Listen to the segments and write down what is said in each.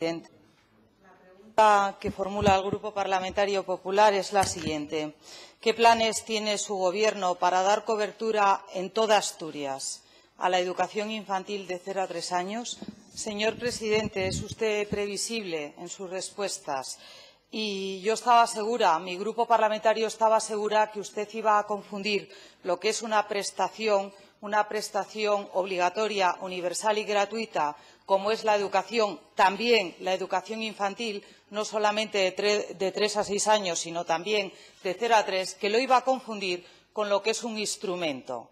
presidente. La pregunta que formula el Grupo Parlamentario Popular es la siguiente. ¿Qué planes tiene su Gobierno para dar cobertura en toda Asturias a la educación infantil de cero a tres años? Señor presidente, es usted previsible en sus respuestas. Y yo estaba segura, mi grupo parlamentario estaba segura que usted iba a confundir lo que es una prestación, una prestación obligatoria, universal y gratuita, como es la educación, también la educación infantil, no solamente de, tres a seis años, sino también de cero a tres, que lo iba a confundir con lo que es un instrumento.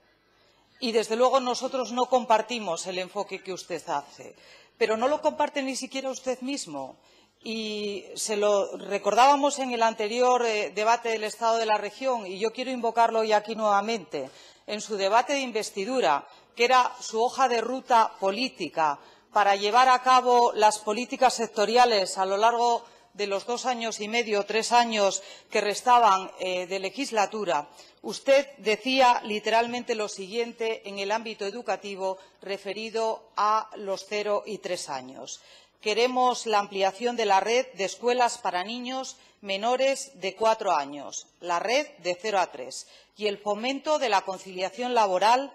Y, desde luego, nosotros no compartimos el enfoque que usted hace. Pero no lo comparte ni siquiera usted mismo y se lo recordábamos en el anterior eh, debate del Estado de la región y yo quiero invocarlo aquí nuevamente, en su debate de investidura, que era su hoja de ruta política para llevar a cabo las políticas sectoriales a lo largo de los dos años y medio, tres años que restaban eh, de legislatura, usted decía literalmente lo siguiente en el ámbito educativo referido a los cero y tres años. Queremos la ampliación de la red de escuelas para niños menores de cuatro años, la red de cero a tres, y el fomento de la conciliación laboral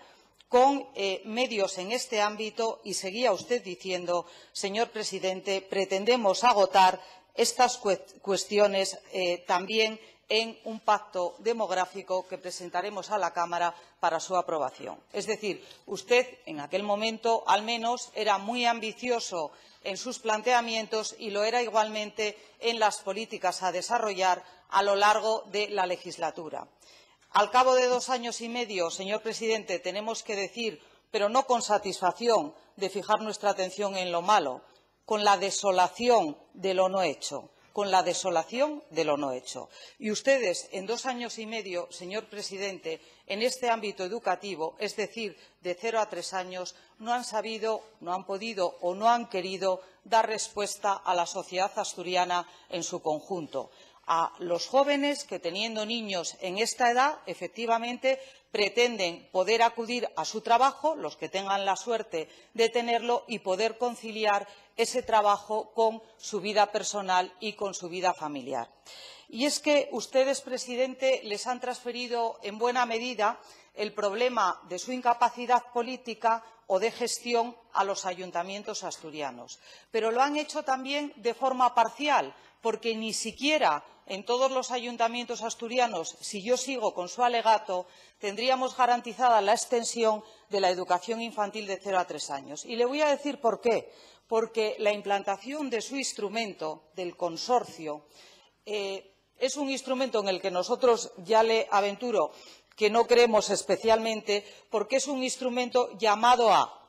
con eh, medios en este ámbito y seguía usted diciendo, señor presidente, pretendemos agotar estas cuestiones eh, también en un pacto demográfico que presentaremos a la Cámara para su aprobación. Es decir, usted en aquel momento, al menos, era muy ambicioso en sus planteamientos y lo era igualmente en las políticas a desarrollar a lo largo de la legislatura. Al cabo de dos años y medio, señor presidente, tenemos que decir, pero no con satisfacción, de fijar nuestra atención en lo malo, con la desolación de lo no hecho con la desolación de lo no hecho. Y ustedes, en dos años y medio, señor presidente, en este ámbito educativo, es decir, de cero a tres años, no han sabido, no han podido o no han querido dar respuesta a la sociedad asturiana en su conjunto a los jóvenes que, teniendo niños en esta edad, efectivamente pretenden poder acudir a su trabajo, los que tengan la suerte de tenerlo, y poder conciliar ese trabajo con su vida personal y con su vida familiar. Y es que ustedes, presidente, les han transferido en buena medida el problema de su incapacidad política o de gestión a los ayuntamientos asturianos. Pero lo han hecho también de forma parcial, porque ni siquiera en todos los ayuntamientos asturianos, si yo sigo con su alegato, tendríamos garantizada la extensión de la educación infantil de cero a tres años. Y le voy a decir por qué. Porque la implantación de su instrumento, del consorcio, eh, es un instrumento en el que nosotros ya le aventuro que no creemos especialmente, porque es un instrumento llamado a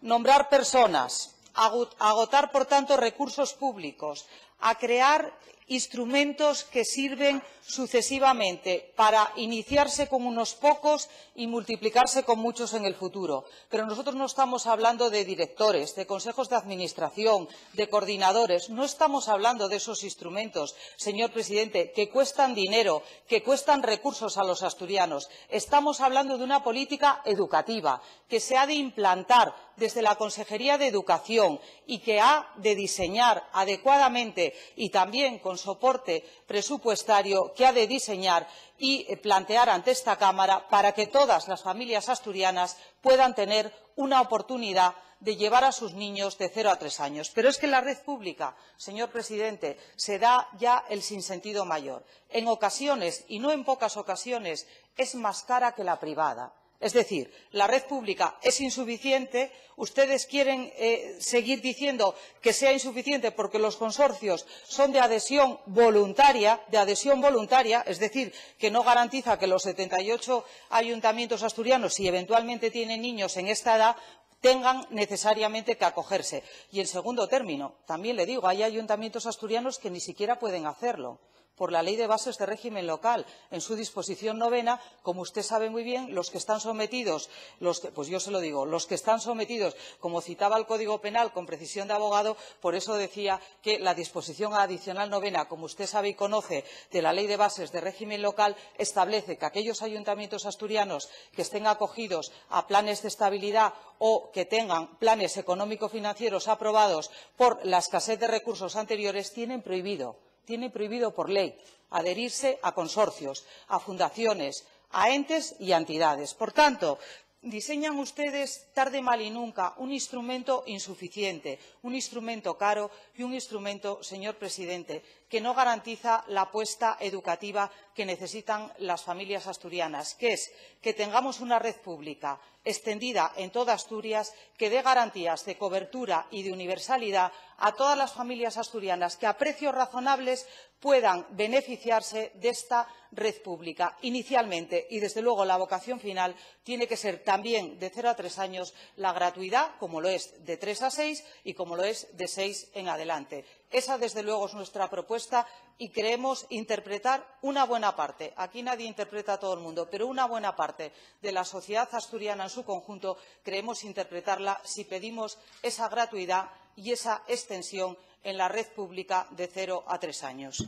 nombrar personas, agotar, por tanto, recursos públicos, a crear instrumentos que sirven sucesivamente para iniciarse con unos pocos y multiplicarse con muchos en el futuro. Pero nosotros no estamos hablando de directores, de consejos de administración, de coordinadores. No estamos hablando de esos instrumentos, señor presidente, que cuestan dinero, que cuestan recursos a los asturianos. Estamos hablando de una política educativa que se ha de implantar desde la Consejería de Educación y que ha de diseñar adecuadamente y también con soporte presupuestario que ha de diseñar y eh, plantear ante esta Cámara para que todas las familias asturianas puedan tener una oportunidad de llevar a sus niños de cero a tres años. Pero es que la red pública, señor presidente, se da ya el sinsentido mayor. En ocasiones, y no en pocas ocasiones, es más cara que la privada. Es decir, la red pública es insuficiente, ustedes quieren eh, seguir diciendo que sea insuficiente porque los consorcios son de adhesión voluntaria, de adhesión voluntaria, es decir, que no garantiza que los 78 ayuntamientos asturianos, si eventualmente tienen niños en esta edad, tengan necesariamente que acogerse. Y en segundo término, también le digo, hay ayuntamientos asturianos que ni siquiera pueden hacerlo por la Ley de Bases de Régimen Local. En su disposición novena, como usted sabe muy bien, los que están sometidos, los que, pues yo se lo digo, los que están sometidos, como citaba el Código Penal con precisión de abogado, por eso decía que la disposición adicional novena, como usted sabe y conoce, de la Ley de Bases de Régimen Local, establece que aquellos ayuntamientos asturianos que estén acogidos a planes de estabilidad o que tengan planes económico-financieros aprobados por la escasez de recursos anteriores tienen prohibido tiene prohibido por ley adherirse a consorcios, a fundaciones, a entes y a entidades. Por tanto, diseñan ustedes tarde mal y nunca un instrumento insuficiente, un instrumento caro y un instrumento, señor presidente, que no garantiza la apuesta educativa que necesitan las familias asturianas, que es que tengamos una red pública extendida en toda Asturias que dé garantías de cobertura y de universalidad a todas las familias asturianas que a precios razonables puedan beneficiarse de esta red pública inicialmente y desde luego la vocación final tiene que ser también de cero a tres años la gratuidad como lo es de tres a seis y como lo es de seis en adelante. Esa desde luego es nuestra propuesta y creemos interpretar una buena parte aquí nadie interpreta a todo el mundo pero una buena parte de la sociedad asturiana en su conjunto creemos interpretarla si pedimos esa gratuidad y esa extensión en la red pública de cero a tres años.